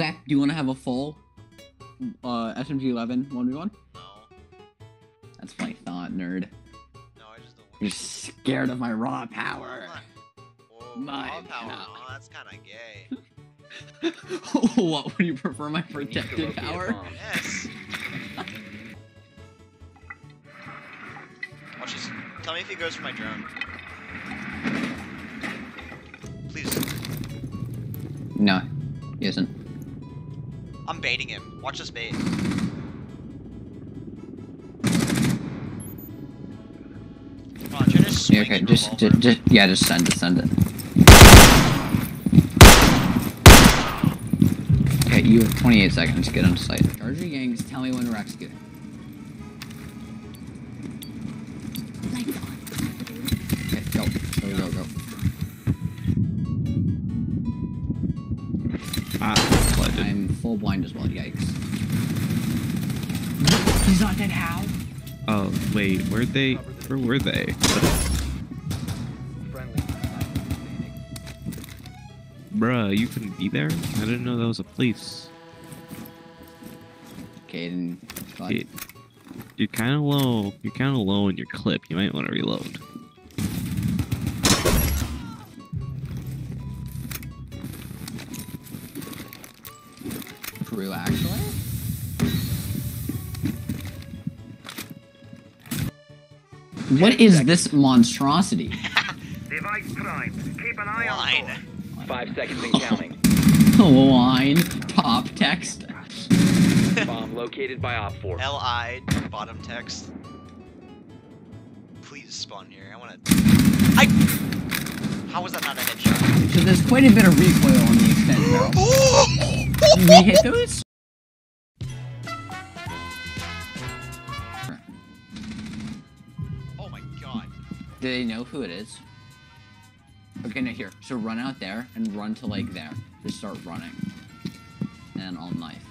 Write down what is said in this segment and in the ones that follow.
Okay. Do you want to have a full uh, SMG 11 1v1? No. That's my thought, nerd. No, I just don't You're scared of my raw power. Whoa, My raw power. power. Oh, that's kind of gay. what would you prefer my You need to protected power? Yes. Watch this. Tell me if he goes for my drone. Please. No, he isn't. I'm baiting him. Watch this bait. Come on, try to swing Yeah, okay, just, just, just, yeah, just send it, send it. Okay, you have 28 seconds to get on site. Charger gangs, tell me when we're executing. Okay, go, go, go, go. Ah, blinded. I'm full blind as well, yikes. He's not dead, how? Oh, wait, where'd they? Where were they? Bruh, you couldn't be there? I didn't know that was a place. Caden, God. It- You're kind of low. You're kind of low in your clip. You might want to reload. True, actually. What is this monstrosity? Device prime. Keep an eye on Line. board. Five seconds and counting. Line, top text. Bomb located by Op 4. L I bottom text. Please spawn here. I want to. I. How was that not a headshot? So there's quite a bit of recoil on the extended barrel. Oh! Did we hit those? Oh my god. Do they know who it is? Okay, no, here. So run out there and run to like there. Just start running. And I'll knife.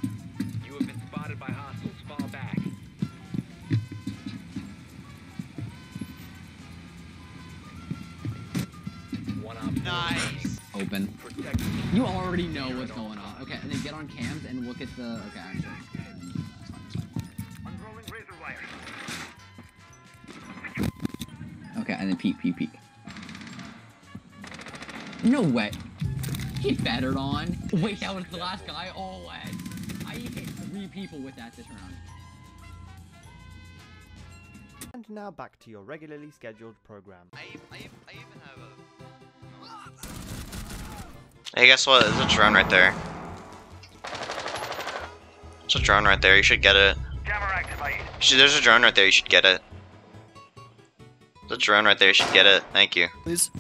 Open. You already know what's going on. Okay, and then get on cams and look at the. Okay, actually. That's fine, that's fine. Unrolling razor wire. Okay, and then peek, peek, peek. No way. He battered on. Wait, that was the last guy? Oh, Ed. I hit three people with that this round. And now back to your regularly scheduled program. I, I, I Hey, guess what? There's a drone right there. There's a drone right there. You should get it. Jammer activated. You should- there's a drone right there. You should get it. There's a drone right there. You should get it. Thank you. Please.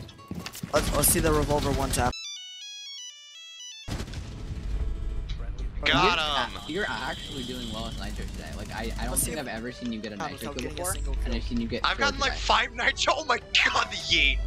Let's, let's see the revolver one tap. Got You're, him. you're actually doing well with nitro today. Like, I, I don't Let's think I've ever seen you get a How nitro kill getting a before, and. I've seen you get I've gotten like today. five nitro. Oh my god, the yeet.